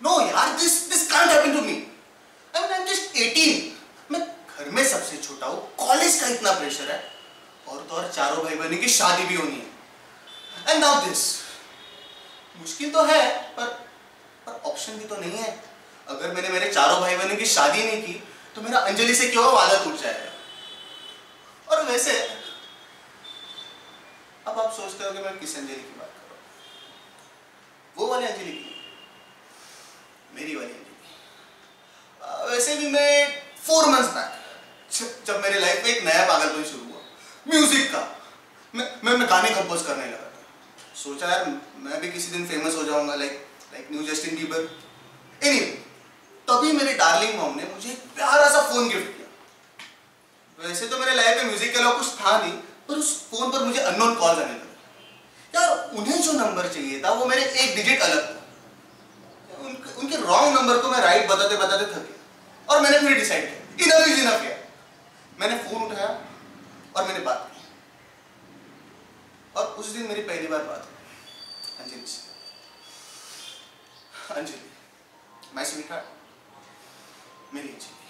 No यार this this can't happen to me I mean I am just 18 मैं घर में सबसे छोटा हूँ। कॉलेज का इतना प्रेशर है। और तो और चारों भाई बहनों की शादी भी होनी है। एंड नाउ दिस मुश्किल तो है, पर पर ऑप्शन भी तो नहीं है। अगर मैंने मेरे चारों भाई बहनों की शादी नहीं की तो मेरा अंजलि से क्यों वादा टूट जाएगा? और वैसे, अब आप सोचते हो कि मैं किस अंजलि की बात कर? रहा हूँ वो वाली अंजलि की मेरी वाली अंजलि आ, वैसे भी मैं फोर मंथ्स बैक जब मेरे लाइफ में एक नया पागलपन शुरू हुआ म्यूज़िक का मैं मैं, गाने कंपोज करने लगा था। सोचा यार मैं भी किसी दिन फ़ेमस हो जाऊँगा like like new Justin Bieber anyway तभी मेरे डार्लिंग मॉम ने मुझे एक प्यारा सा फ़ोन गिफ्ट किया। वैसे तो मेरे लाइफ में म्यूज़िक के अलावा कुछ था नहीं पर उस फ़ोन पर मुझे अननोन कॉल आने लगे। यार उन्हें जो नंबर चाहिए था वो मेरे एक डिजिट अलग। था उनके रॉन्ग नंबर को मैं राइट बताते बताते थक गया। और मैंने फिर डिसाइड किया। इनफ इज़ इनफ किया मैंने फ़ोन उठाया और मैंने बात की। और उस दिन मेरी पहली बार बात हुई। अंजलि से। अंजलि, मैं सुनिखा मेरी अंजलि।